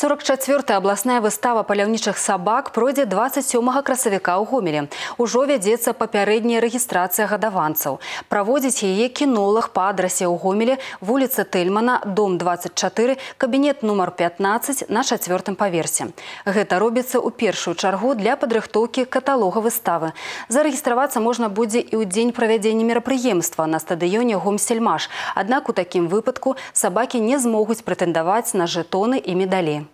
44 абласная выстава паляўнічых сабак пройдзе 27 красавіка ў гомелі. Ужо вядзецца папярэдняя рэгістрацыя гадаванцаў. Праводзіць яе кінолог па адрасе ў гомелі вуліца Тэльмана, дом 24, кабінет нумар 15 на чацвёртым паверсе. Гэта робіцца ў першую чаргу для падрыхтоўкі каталога выставы. Зарэгістравацца можна будзе і ў дзень правядзення мерапрыемства на стадыёне Гомсельмаш. Аднак у такім выпадку сабакі не змогуць прэтэндаваць на жэтоны і медалі.